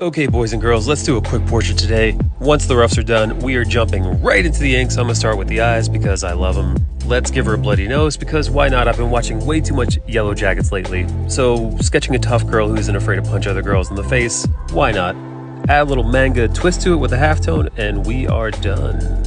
Okay, boys and girls, let's do a quick portrait today. Once the roughs are done, we are jumping right into the inks. I'm gonna start with the eyes because I love them. Let's give her a bloody nose because why not? I've been watching way too much Yellowjackets lately. So, sketching a tough girl who isn't afraid to punch other girls in the face, why not? Add a little manga twist to it with a halftone, and we are done.